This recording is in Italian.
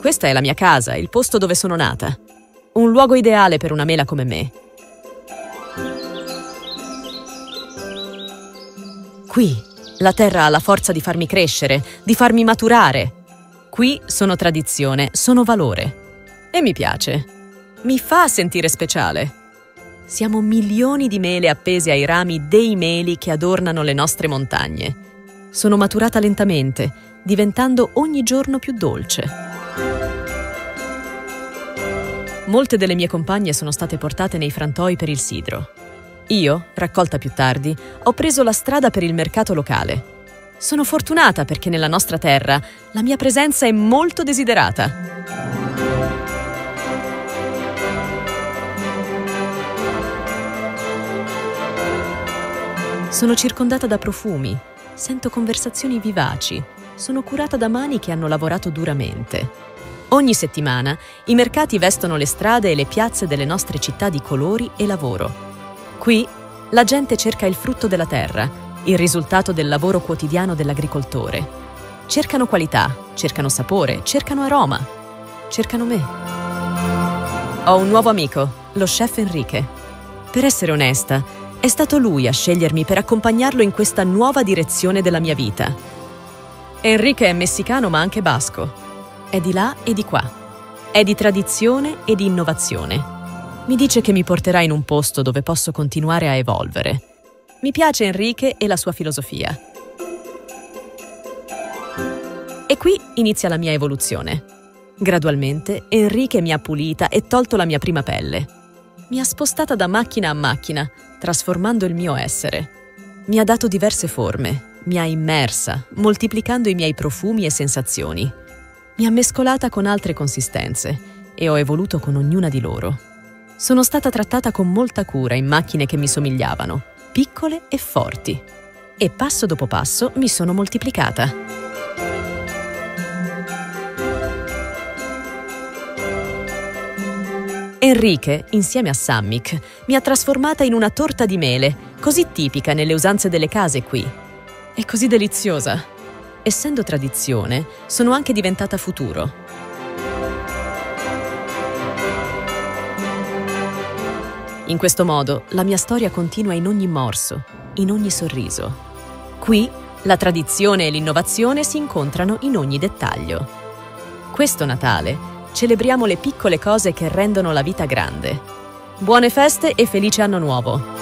Questa è la mia casa, il posto dove sono nata. Un luogo ideale per una mela come me. Qui la terra ha la forza di farmi crescere, di farmi maturare. Qui sono tradizione, sono valore. E mi piace. Mi fa sentire speciale. Siamo milioni di mele appese ai rami dei meli che adornano le nostre montagne. Sono maturata lentamente, diventando ogni giorno più dolce. Molte delle mie compagne sono state portate nei frantoi per il sidro. Io, raccolta più tardi, ho preso la strada per il mercato locale. Sono fortunata perché nella nostra terra la mia presenza è molto desiderata. Sono circondata da profumi, sento conversazioni vivaci, sono curata da mani che hanno lavorato duramente. Ogni settimana i mercati vestono le strade e le piazze delle nostre città di colori e lavoro. Qui la gente cerca il frutto della terra, il risultato del lavoro quotidiano dell'agricoltore. Cercano qualità, cercano sapore, cercano aroma, cercano me. Ho un nuovo amico, lo chef Enrique. Per essere onesta, è stato lui a scegliermi per accompagnarlo in questa nuova direzione della mia vita. Enrique è messicano ma anche basco. È di là e di qua. È di tradizione e di innovazione. Mi dice che mi porterà in un posto dove posso continuare a evolvere. Mi piace Enrique e la sua filosofia. E qui inizia la mia evoluzione. Gradualmente Enrique mi ha pulita e tolto la mia prima pelle. Mi ha spostata da macchina a macchina, trasformando il mio essere. Mi ha dato diverse forme, mi ha immersa, moltiplicando i miei profumi e sensazioni. Mi ha mescolata con altre consistenze e ho evoluto con ognuna di loro. Sono stata trattata con molta cura in macchine che mi somigliavano, piccole e forti. E passo dopo passo mi sono moltiplicata. Enrique, insieme a Sammic, mi ha trasformata in una torta di mele, così tipica nelle usanze delle case qui. E così deliziosa. Essendo tradizione, sono anche diventata futuro. In questo modo, la mia storia continua in ogni morso, in ogni sorriso. Qui, la tradizione e l'innovazione si incontrano in ogni dettaglio. Questo Natale celebriamo le piccole cose che rendono la vita grande. Buone feste e felice anno nuovo!